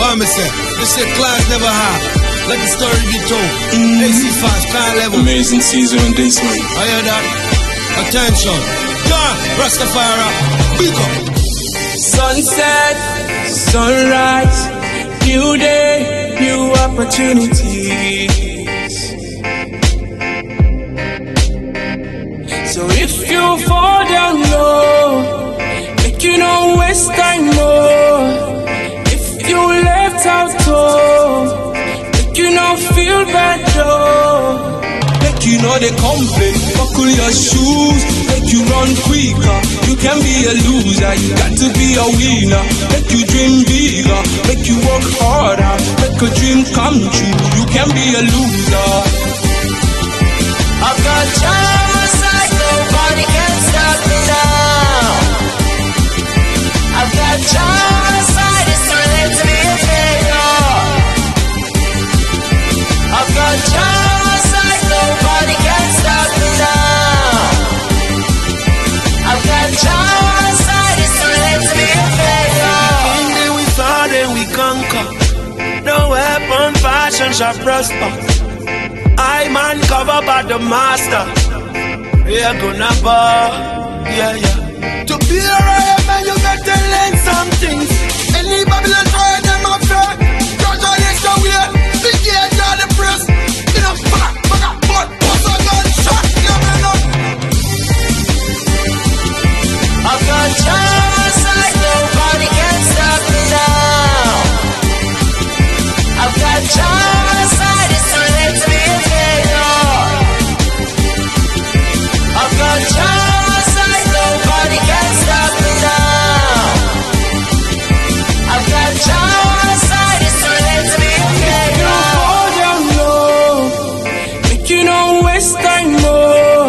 What me say? They say class never hard. Let the story be told. Mm-hmm. AC fast, car level. Amazing Cizo on this one. I hear that. Attention. God, Rastafari. Big up. Sunset, sunrise, new day, new opportunities. So if you fall know they complain, buckle your shoes, make you run quicker. You can be a loser, you got to be a winner. Make you dream bigger, make you work harder, make a dream come true. You can be a loser. Weapon fashion shall prosper. I man covered by the master. We're gonna ball, yeah, yeah. To be a royal man, you gotta learn some things. Any Babylon try them up there. Judge on extra way. Big gauge on the press. In a back, back up, but what's a gunshot? Never know. Oh. I've got chance waste time more.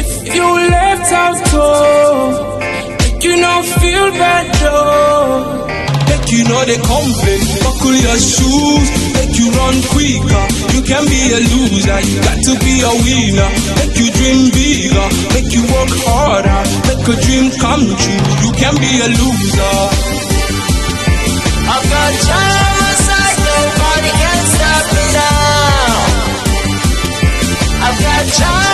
If you left out toe, make you no feel bad though. Make you know they complain, buckle your shoes, make you run quicker. You can be a loser, you got to be a winner. Make you dream bigger, make you work harder, make a dream come true. You can be a loser. time.